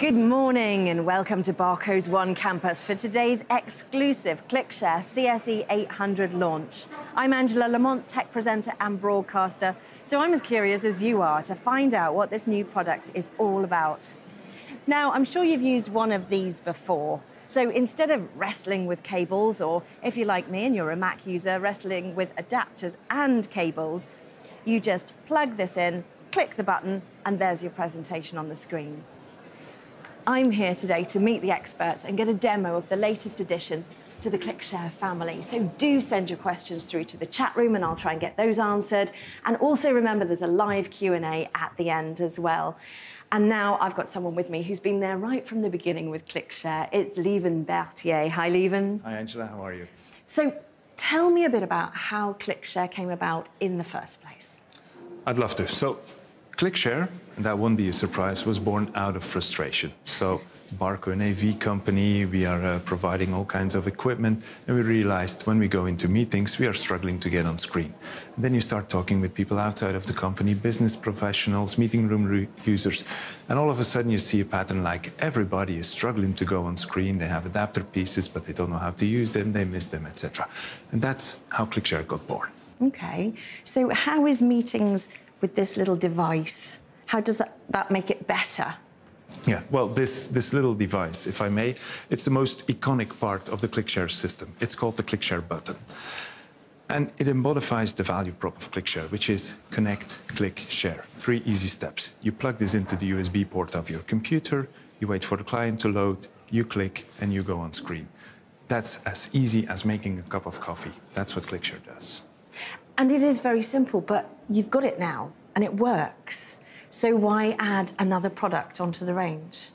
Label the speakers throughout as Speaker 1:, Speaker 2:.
Speaker 1: Good morning and welcome to Barco's One Campus for today's exclusive ClickShare CSE 800 launch. I'm Angela Lamont, tech presenter and broadcaster, so I'm as curious as you are to find out what this new product is all about. Now, I'm sure you've used one of these before. So instead of wrestling with cables, or if you're like me and you're a Mac user, wrestling with adapters and cables, you just plug this in, click the button, and there's your presentation on the screen. I'm here today to meet the experts and get a demo of the latest addition to the ClickShare family. So do send your questions through to the chat room and I'll try and get those answered. And also remember there's a live Q&A at the end as well. And now I've got someone with me who's been there right from the beginning with ClickShare. It's Lieven Berthier. Hi, Lieven.
Speaker 2: Hi, Angela. How are you?
Speaker 1: So tell me a bit about how ClickShare came about in the first place.
Speaker 2: I'd love to. So ClickShare, that won't be a surprise, was born out of frustration. So Barco, an AV company, we are uh, providing all kinds of equipment, and we realized when we go into meetings, we are struggling to get on screen. And then you start talking with people outside of the company, business professionals, meeting room users, and all of a sudden you see a pattern like everybody is struggling to go on screen. They have adapter pieces, but they don't know how to use them, they miss them, etc. And that's how ClickShare got born.
Speaker 1: Okay, so how is meetings with this little device? How does that, that make it better?
Speaker 2: Yeah, well, this, this little device, if I may, it's the most iconic part of the ClickShare system. It's called the ClickShare button. And it embodies the value prop of ClickShare, which is connect, click, share. Three easy steps. You plug this into the USB port of your computer, you wait for the client to load, you click, and you go on screen. That's as easy as making a cup of coffee. That's what ClickShare does.
Speaker 1: And it is very simple, but you've got it now and it works. So why add another product onto the range?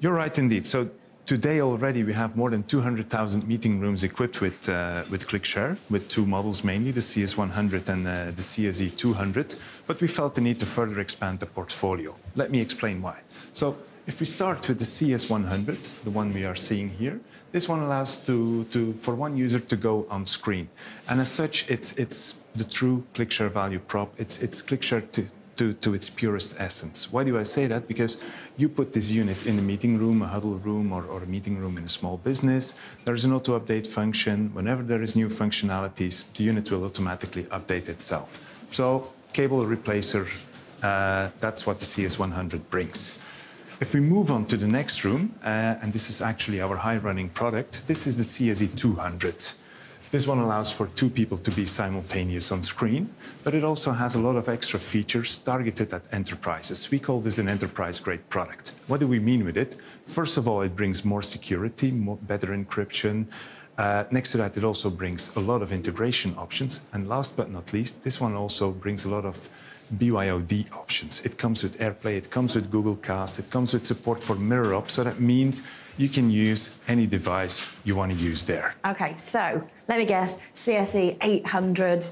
Speaker 2: You're right indeed. So today already we have more than 200,000 meeting rooms equipped with, uh, with ClickShare, with two models mainly, the CS100 and uh, the CSE200. But we felt the need to further expand the portfolio. Let me explain why. So if we start with the CS100, the one we are seeing here, this one allows to, to, for one user to go on screen. And as such, it's, it's the true ClickShare value prop. It's, it's ClickShare to, to, to, its purest essence. Why do I say that? Because you put this unit in a meeting room, a huddle room, or, or a meeting room in a small business. There's an auto-update function. Whenever there is new functionalities, the unit will automatically update itself. So cable replacer, uh, that's what the CS100 brings. If we move on to the next room, uh, and this is actually our high-running product, this is the CSE 200. This one allows for two people to be simultaneous on screen, but it also has a lot of extra features targeted at enterprises. We call this an enterprise-grade product. What do we mean with it? First of all, it brings more security, more, better encryption. Uh, next to that, it also brings a lot of integration options. And last but not least, this one also brings a lot of BYOD options. It comes with AirPlay, it comes with Google Cast, it comes with support for MirrorOp, so that means you can use any device you want to use there.
Speaker 1: Okay, so let me guess, CSE 800,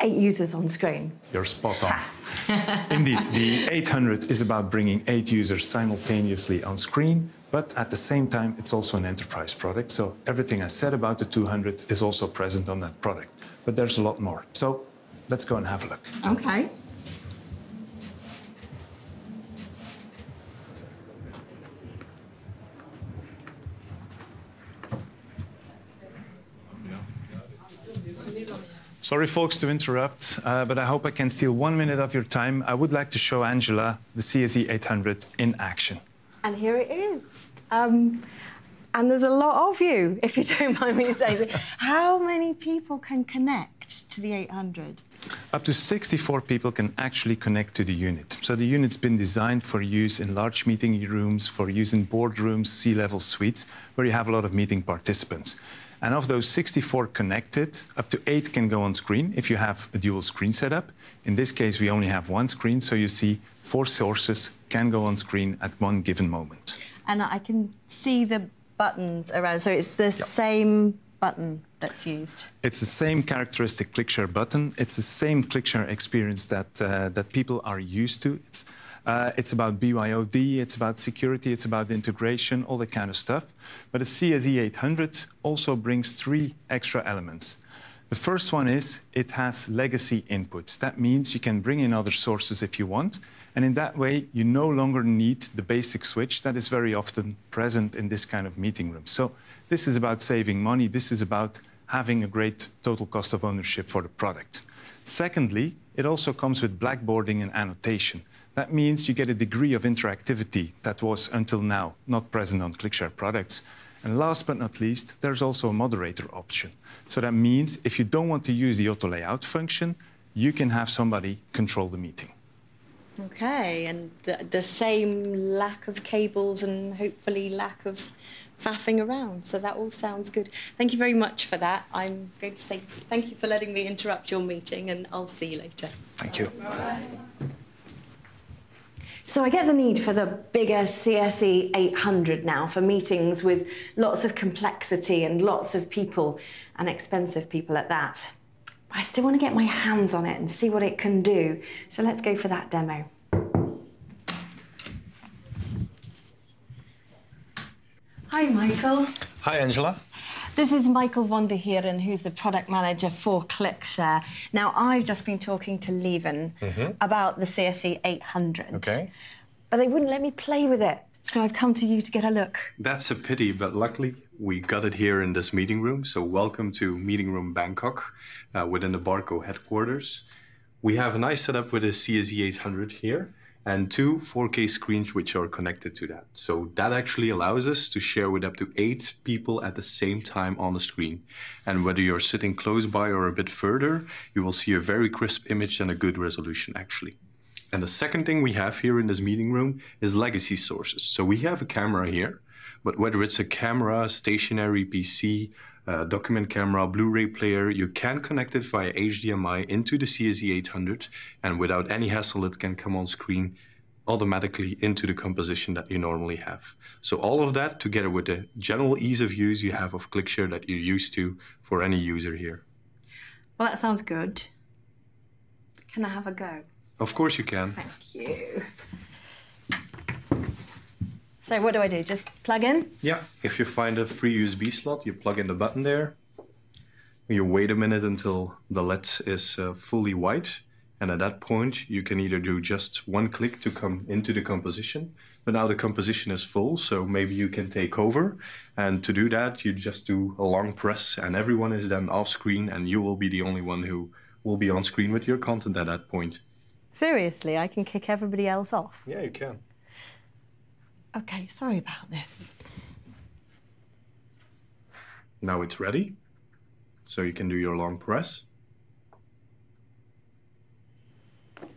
Speaker 1: eight users on screen.
Speaker 2: You're spot on. Indeed, the 800 is about bringing eight users simultaneously on screen, but at the same time, it's also an enterprise product. So everything I said about the 200 is also present on that product. But there's a lot more. So let's go and have a look.
Speaker 1: Okay.
Speaker 2: Sorry, folks, to interrupt, uh, but I hope I can steal one minute of your time. I would like to show Angela the CSE 800 in action.
Speaker 1: And here it is. Um, and there's a lot of you, if you don't mind me saying. How many people can connect to the 800?
Speaker 2: Up to 64 people can actually connect to the unit. So the unit's been designed for use in large meeting rooms, for use in boardrooms, C-level suites, where you have a lot of meeting participants. And of those 64 connected, up to eight can go on screen if you have a dual screen setup. In this case, we only have one screen, so you see four sources can go on screen at one given moment.
Speaker 1: And I can see the buttons around, so it's the yep. same button that's used.
Speaker 2: It's the same characteristic ClickShare button. It's the same ClickShare experience that, uh, that people are used to. It's uh, it's about BYOD, it's about security, it's about integration, all that kind of stuff. But the CSE 800 also brings three extra elements. The first one is it has legacy inputs. That means you can bring in other sources if you want. And in that way, you no longer need the basic switch that is very often present in this kind of meeting room. So this is about saving money. This is about having a great total cost of ownership for the product. Secondly, it also comes with blackboarding and annotation. That means you get a degree of interactivity that was until now not present on ClickShare products. And last but not least, there's also a moderator option. So that means if you don't want to use the auto layout function, you can have somebody control the meeting.
Speaker 1: Okay, and the, the same lack of cables and hopefully lack of faffing around. So that all sounds good. Thank you very much for that. I'm going to say thank you for letting me interrupt your meeting, and I'll see you later.
Speaker 2: Thank you.
Speaker 1: So I get the need for the bigger CSE 800 now for meetings with lots of complexity and lots of people, and expensive people at that. I still want to get my hands on it and see what it can do. So let's go for that demo. Hi, Michael.
Speaker 3: Hi, Angela.
Speaker 1: This is Michael von der Heeren, who's the product manager for ClickShare. Now, I've just been talking to Lieven mm -hmm. about the CSE 800.
Speaker 3: Okay.
Speaker 1: But they wouldn't let me play with it. So I've come to you to get a look.
Speaker 3: That's a pity, but luckily we got it here in this meeting room. So welcome to Meeting Room Bangkok uh, within the Barco headquarters. We have a nice setup with a CSE 800 here and two 4K screens which are connected to that. So that actually allows us to share with up to eight people at the same time on the screen. And whether you're sitting close by or a bit further, you will see a very crisp image and a good resolution actually. And the second thing we have here in this meeting room is legacy sources. So we have a camera here, but whether it's a camera, stationary PC, uh, document camera, Blu-ray player, you can connect it via HDMI into the CSE 800 and without any hassle it can come on screen automatically into the composition that you normally have. So all of that together with the general ease of use you have of ClickShare that you're used to for any user here.
Speaker 1: Well, that sounds good. Can I have a go?
Speaker 3: Of course you can.
Speaker 1: Thank you. So what do I do? Just plug in?
Speaker 3: Yeah. If you find a free USB slot, you plug in the button there. You wait a minute until the LED is uh, fully white. And at that point, you can either do just one click to come into the composition, but now the composition is full, so maybe you can take over. And to do that, you just do a long press, and everyone is then off screen, and you will be the only one who will be on screen with your content at that point.
Speaker 1: Seriously, I can kick everybody else off?
Speaker 3: Yeah, you can.
Speaker 1: Okay, sorry about this.
Speaker 3: Now it's ready. So you can do your long press.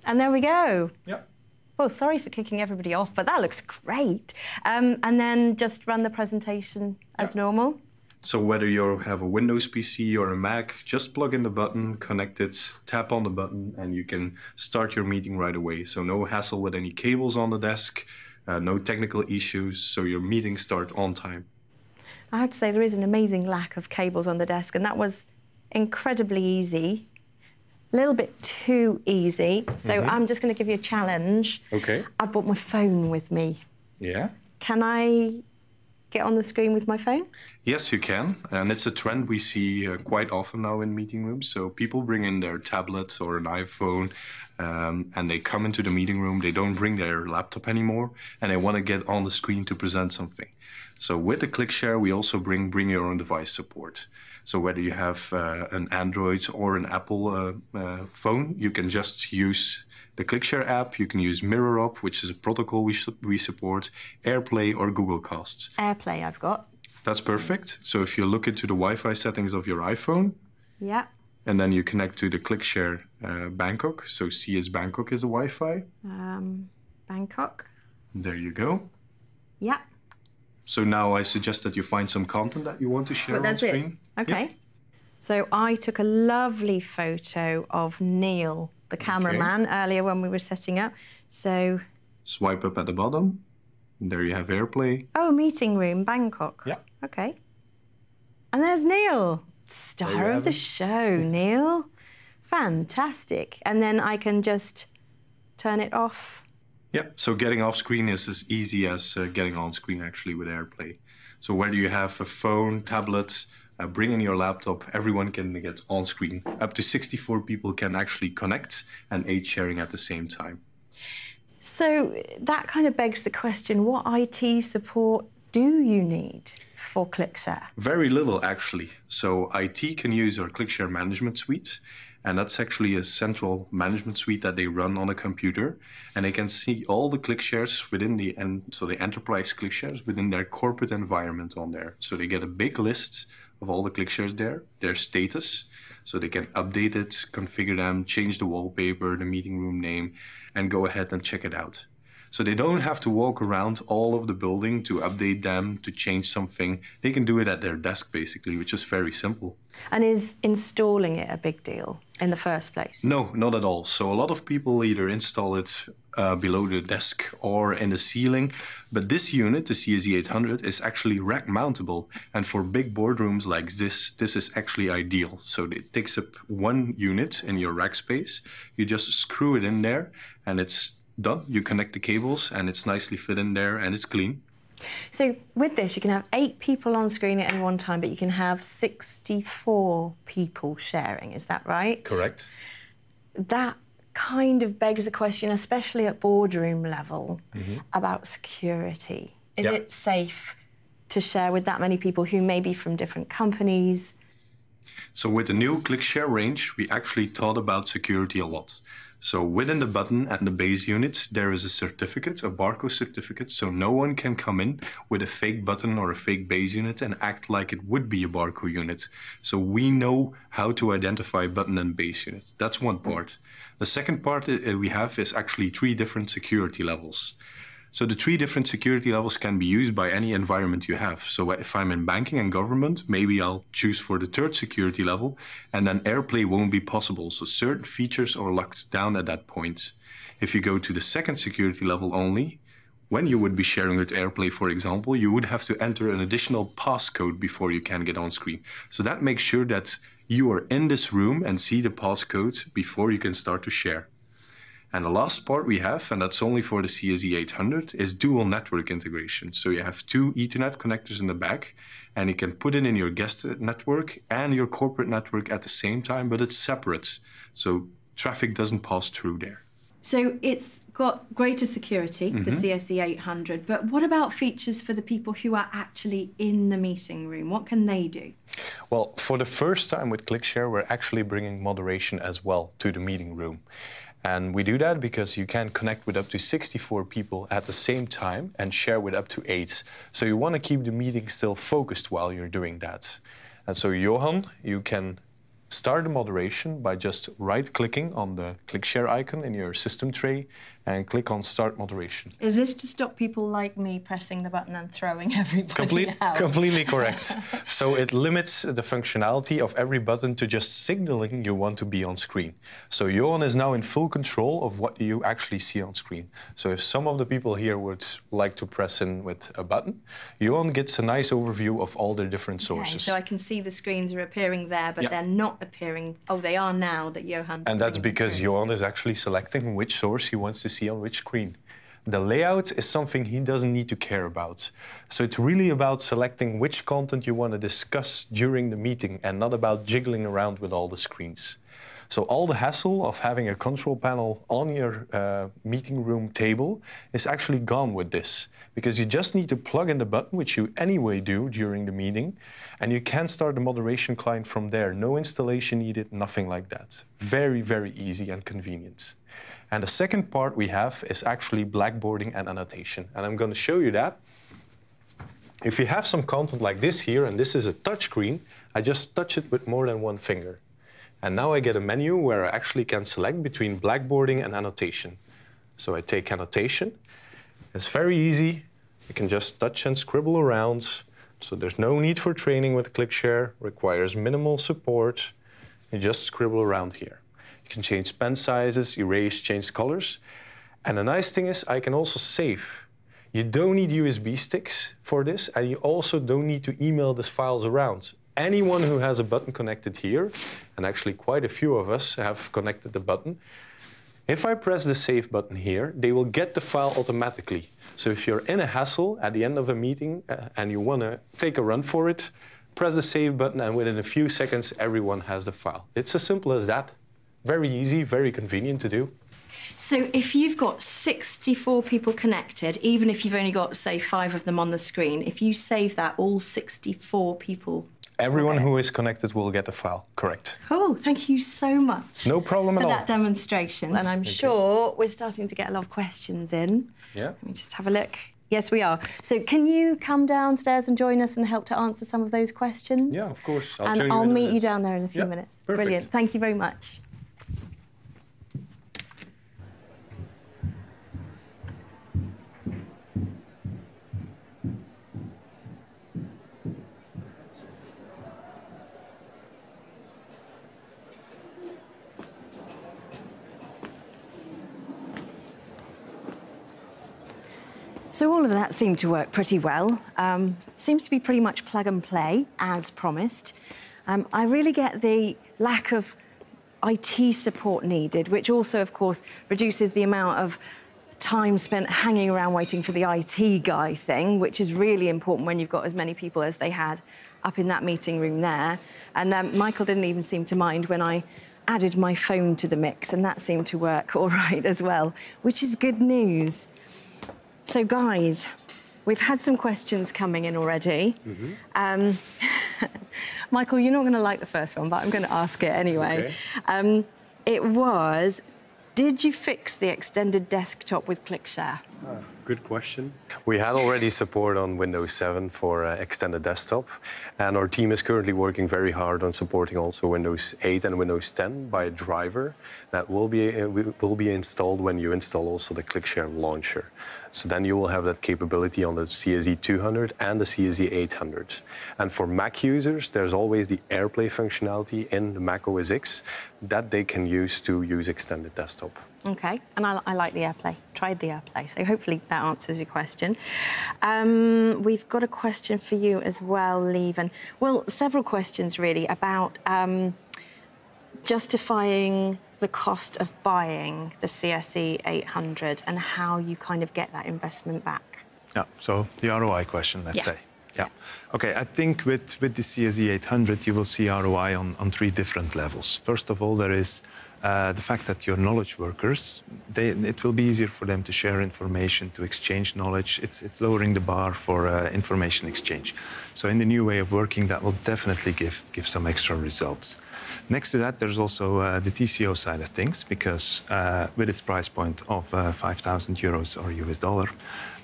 Speaker 1: And there we go.
Speaker 3: Yeah.
Speaker 1: Well, sorry for kicking everybody off, but that looks great. Um, and then just run the presentation as yeah. normal.
Speaker 3: So whether you have a Windows PC or a Mac, just plug in the button, connect it, tap on the button, and you can start your meeting right away. So no hassle with any cables on the desk uh, no technical issues, so your meetings start on time.
Speaker 1: I have to say there is an amazing lack of cables on the desk, and that was incredibly easy. A little bit too easy. So mm -hmm. I'm just going to give you a challenge.
Speaker 3: Okay.
Speaker 1: I've brought my phone with me.
Speaker 3: Yeah.
Speaker 1: Can I get on the screen with my phone?
Speaker 3: Yes, you can. And it's a trend we see uh, quite often now in meeting rooms. So people bring in their tablet or an iPhone um, and they come into the meeting room. They don't bring their laptop anymore and they want to get on the screen to present something. So with the ClickShare, we also bring bring your own device support. So whether you have uh, an Android or an Apple uh, uh phone, you can just use the ClickShare app. You can use MirrorOp, which is a protocol we, su we support, AirPlay or Google Casts.
Speaker 1: AirPlay I've got.
Speaker 3: That's perfect. So if you look into the Wi-Fi settings of your iPhone,
Speaker 1: yeah,
Speaker 3: and then you connect to the ClickShare uh, Bangkok. So CS Bangkok is a Wi-Fi.
Speaker 1: Um, Bangkok.
Speaker 3: There you go.
Speaker 1: Yeah.
Speaker 3: So now I suggest that you find some content that you want to share well, that's on screen.
Speaker 1: It. Okay. Yeah. So I took a lovely photo of Neil the cameraman okay. earlier when we were setting up. So
Speaker 3: swipe up at the bottom. There you have AirPlay.
Speaker 1: Oh, meeting room, Bangkok.
Speaker 3: Yeah.
Speaker 1: Okay. And there's Neil, star of the show. Neil, fantastic. And then I can just turn it off.
Speaker 3: Yeah. So getting off screen is as easy as uh, getting on screen actually with AirPlay. So whether you have a phone, tablet, Uh, bring in your laptop, everyone can get on screen. Up to 64 people can actually connect and aid sharing at the same time.
Speaker 1: So that kind of begs the question what IT support do you need for ClickShare?
Speaker 3: Very little, actually. So IT can use our ClickShare management suite, and that's actually a central management suite that they run on a computer, and they can see all the ClickShares within the and so the enterprise ClickShares within their corporate environment on there. So they get a big list of all the ClickShares there, their status, so they can update it, configure them, change the wallpaper, the meeting room name, and go ahead and check it out. So they don't have to walk around all of the building to update them, to change something. They can do it at their desk, basically, which is very simple.
Speaker 1: And is installing it a big deal in the first place?
Speaker 3: No, not at all. So a lot of people either install it uh, below the desk or in the ceiling. But this unit, the CSE 800, is actually rack mountable. And for big boardrooms like this, this is actually ideal. So it takes up one unit in your rack space. You just screw it in there and it's done. You connect the cables and it's nicely fit in there and it's clean.
Speaker 1: So with this, you can have eight people on screen at any one time, but you can have 64 people sharing. Is that right?
Speaker 3: Correct.
Speaker 1: That kind of begs the question, especially at boardroom level, mm-hmm. about security. Is yeah. it safe to share with that many people who may be from different companies?
Speaker 3: So with the new ClickShare range, we actually thought about security a lot. So within the button and the base unit, there is a certificate, a Barco certificate, so no one can come in with a fake button or a fake base unit and act like it would be a Barco unit. So we know how to identify button and base unit. That's one part. The second part uh, we have is actually three different security levels. So the three different security levels can be used by any environment you have. So if I'm in banking and government, maybe I'll choose for the third security level, and then AirPlay won't be possible. So certain features are locked down at that point. If you go to the second security level only, when you would be sharing with AirPlay, for example, you would have to enter an additional passcode before you can get on screen. So that makes sure that you are in this room and see the passcode before you can start to share. And the last part we have, and that's only for the CSE 800, is dual network integration. So you have two Ethernet connectors in the back, and you can put it in your guest network and your corporate network at the same time, but it's separate. So traffic doesn't pass through there.
Speaker 1: So it's got greater security, mm-hmm. the CSE 800, but what about features for the people who are actually in the meeting room? What can they do?
Speaker 3: Well, for the first time with ClickShare, we're actually bringing moderation as well to the meeting room. And we do that because you can connect with up to 64 people at the same time and share with up to eight. So you want to keep the meeting still focused while you're doing that. And so, Johan, you can start the moderation by just right-clicking on the ClickShare icon in your system tray and click on Start Moderation.
Speaker 1: Is this to stop people like me pressing the button and throwing everybody
Speaker 3: Complete,
Speaker 1: out?
Speaker 3: Completely correct. so it limits the functionality of every button to just signaling you want to be on screen. So Johan is now in full control of what you actually see on screen. So if some of the people here would like to press in with a button, Johan gets a nice overview of all their different sources.
Speaker 1: Okay, so I can see the screens are appearing there, but they're not appearing. Oh, they are now that Johan.
Speaker 3: And that's because Johan is actually selecting which source he wants to see see on which screen. The layout is something he doesn't need to care about. So it's really about selecting which content you want to discuss during the meeting and not about jiggling around with all the screens. So all the hassle of having a control panel on your uh, meeting room table is actually gone with this because you just need to plug in the button, which you anyway do during the meeting, and you can start the moderation client from there. No installation needed, nothing like that. Very, very easy and convenient. And the second part we have is actually blackboarding and annotation. And I'm going to show you that. If you have some content like this here, and this is a touchscreen, I just touch it with more than one finger. And now I get a menu where I actually can select between blackboarding and annotation. So I take annotation. It's very easy. You can just touch and scribble around. So there's no need for training with ClickShare, requires minimal support. You just scribble around here. You can change pen sizes, erase, change colors. And the nice thing is I can also save. You don't need USB sticks for this, and you also don't need to email these files around. Anyone who has a button connected here, and actually quite a few of us have connected the button, if I press the save button here, they will get the file automatically. So if you're in a hassle at the end of a meeting uh, and you want to take a run for it, press the save button, and within a few seconds, everyone has the file. It's as simple as that. Very easy, very convenient to do.
Speaker 1: So if you've got 64 people connected, even if you've only got, say, five of them on the screen, if you save that, all 64 people.
Speaker 3: Everyone who is connected will get the file, correct.
Speaker 1: Cool, thank you so much.
Speaker 3: No problem at all.
Speaker 1: that demonstration. And I'm
Speaker 3: Thank
Speaker 1: sure we're starting to get a lot of questions in.
Speaker 3: Yeah.
Speaker 1: Let me just have a look. Yes, we are. So can you come downstairs and join us and help to answer some of those questions?
Speaker 3: Yeah, of course.
Speaker 1: I'll and I'll
Speaker 3: in
Speaker 1: meet you down there in a few
Speaker 3: Yeah,
Speaker 1: minutes.
Speaker 3: perfect.
Speaker 1: Brilliant. Thank you very much. So all of that seemed to work pretty well. Um, seems to be pretty much plug and play, as promised. Um, I really get the lack of IT support needed, which also, of course, reduces the amount of time spent hanging around waiting for the IT guy thing, which is really important when you've got as many people as they had up in that meeting room there. And um, Michael didn't even seem to mind when I added my phone to the mix, and that seemed to work all right as well, which is good news. So, guys, we've had some questions coming in already. Um, Michael, you're not going to like the first one, but I'm going to ask it anyway.
Speaker 3: Okay.
Speaker 1: Um, it was Did you fix the extended desktop with ClickShare?
Speaker 3: Good question. We had already support on Windows 7 for uh, extended desktop, and our team is currently working very hard on supporting also Windows 8 and Windows 10 by a driver that will be uh, will be installed when you install also the ClickShare launcher. So then you will have that capability on the CSE 200 and the CSE 800. And for Mac users, there's always the AirPlay functionality in the Mac OS X that they can use to use extended desktop.
Speaker 1: Okay, and I, I like the AirPlay. Tried the AirPlay, so hopefully that answers your question. Um, we've got a question for you as well, Lieven. Well, several questions really about um, justifying the cost of buying the CSE 800 and how you kind of get that investment back.
Speaker 2: Yeah, so the ROI question, let's
Speaker 1: Yeah.
Speaker 2: say. Yeah. Okay, I think with, with the CSE 800, you will see ROI on, on three different levels. First of all, there is uh, the fact that your knowledge workers, they, it will be easier for them to share information, to exchange knowledge. It's, it's lowering the bar for uh, information exchange. So in the new way of working, that will definitely give, give some extra results. Next to that, there's also uh, the TCO side of things, because uh, with its price point of uh, 5,000 euros or US dollar,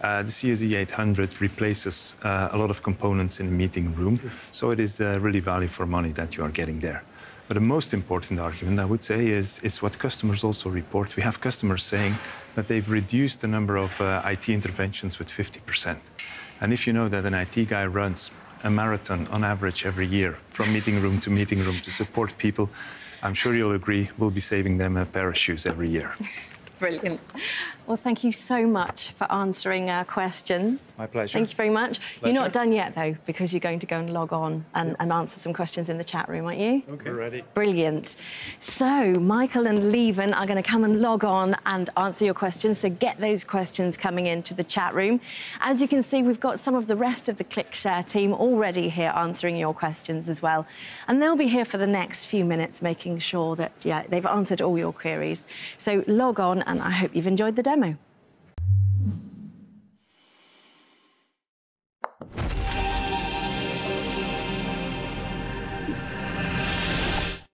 Speaker 2: the CSE 800 replaces a lot of components in a meeting room, so it is really value for money that you are getting there. But the most important argument, I would say, is, is what customers also report. We have customers saying that they've reduced the number of uh, IT interventions with 50%. And if you know that an IT guy runs a marathon on average every year from meeting room to meeting room to support people, I'm sure you'll agree we'll be saving them a pair of shoes every year.
Speaker 1: Brilliant. Well, thank you so much for answering our questions.
Speaker 2: My pleasure.
Speaker 1: Thank you very much. You're not done yet, though, because you're going to go and log on and, and answer some questions in the chat room, aren't you?
Speaker 3: Okay. ready.
Speaker 1: Brilliant. So, Michael and Lieven are going to come and log on and answer your questions. So, get those questions coming into the chat room. As you can see, we've got some of the rest of the ClickShare team already here answering your questions as well. And they'll be here for the next few minutes, making sure that yeah, they've answered all your queries. So, log on, and I hope you've enjoyed the também.